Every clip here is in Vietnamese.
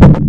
you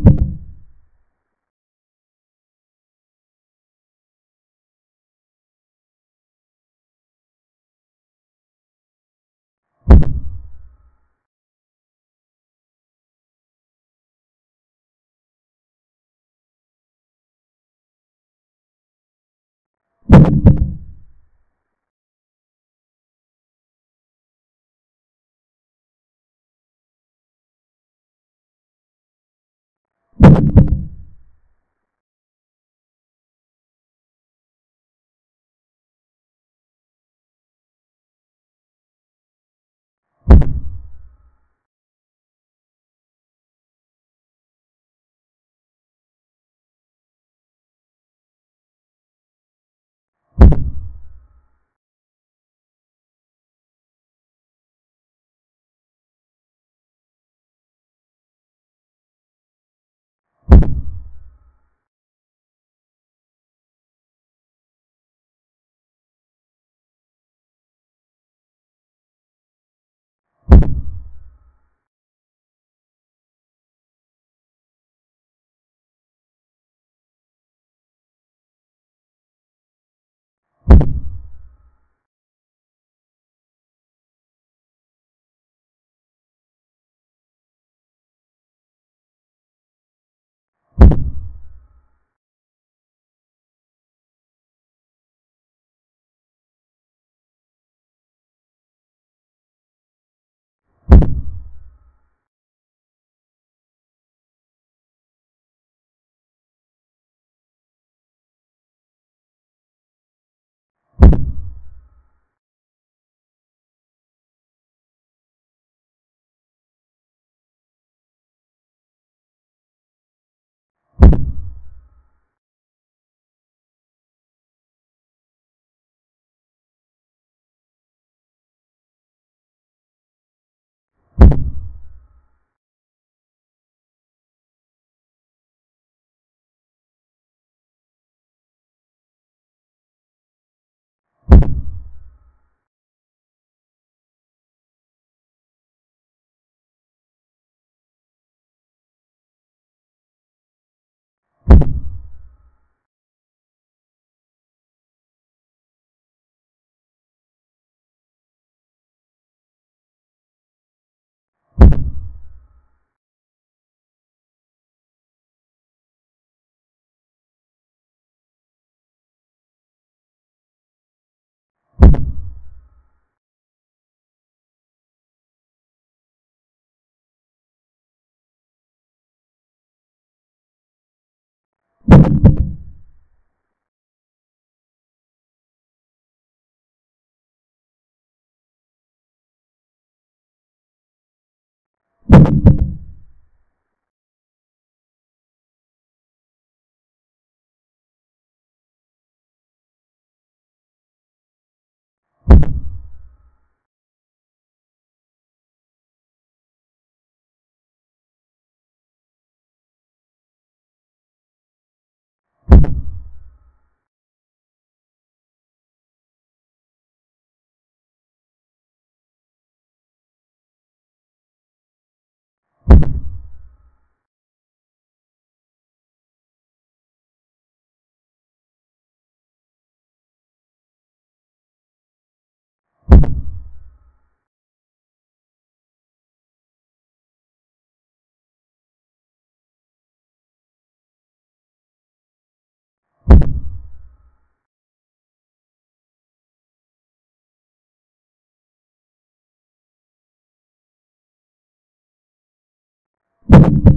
you.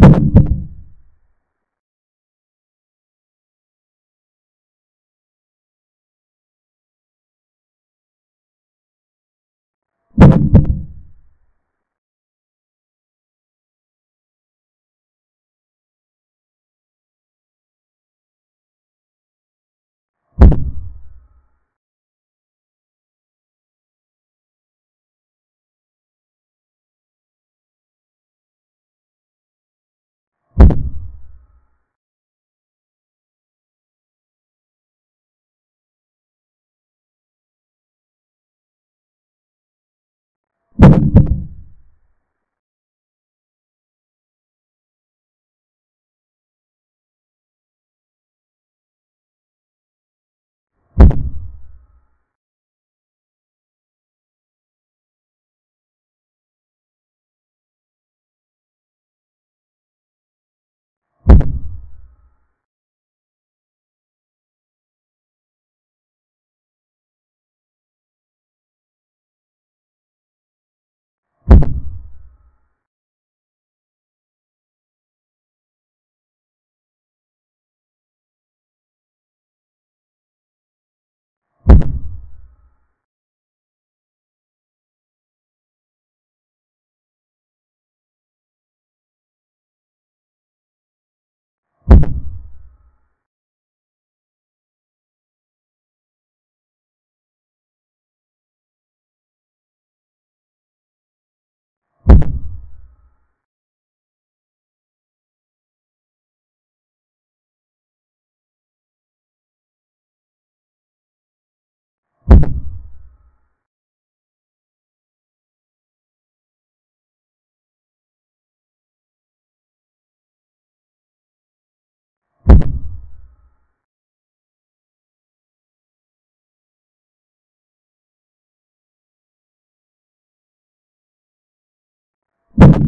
You you